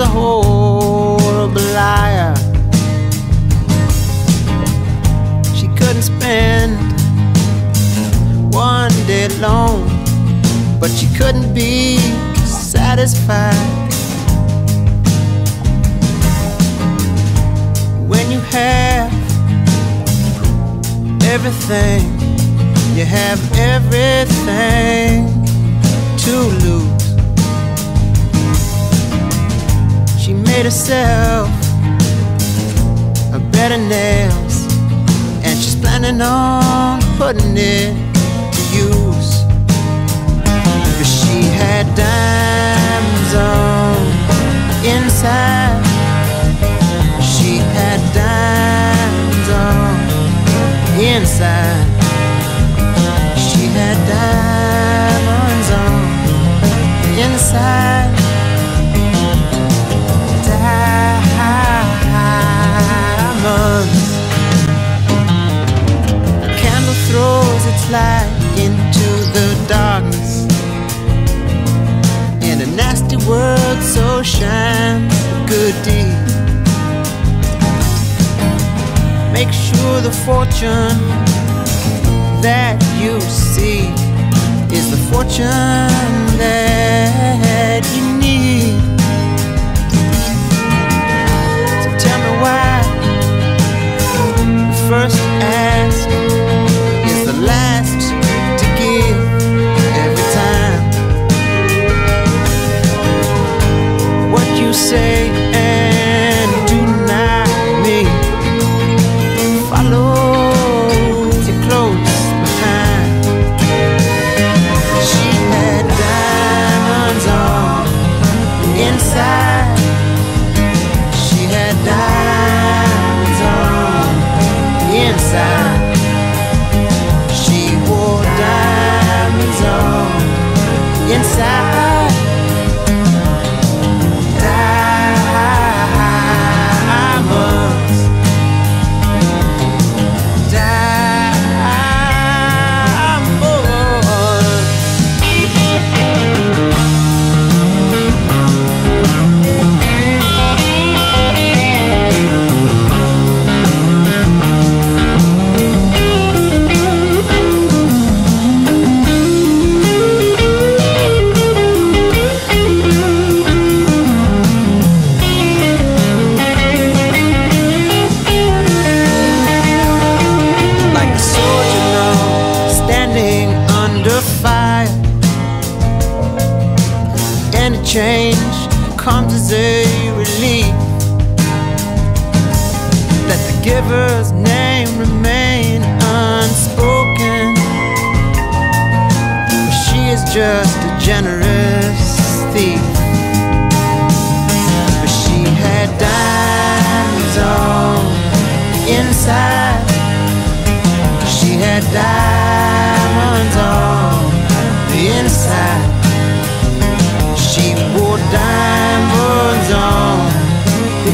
a horrible liar. She couldn't spend one day alone, but she couldn't be satisfied. When you have everything, you have everything to lose. She made herself a better nails, and she's planning on putting it to use. But she had diamonds on inside. She had diamonds on inside. She had diamonds on the inside. World, so shine a good deed. Make sure the fortune that you see is the fortune that you need. So tell me why first ask change comes as a relief. Let the giver's name remain unspoken. For she is just a generous thief. But she had diamonds on inside. She had diamonds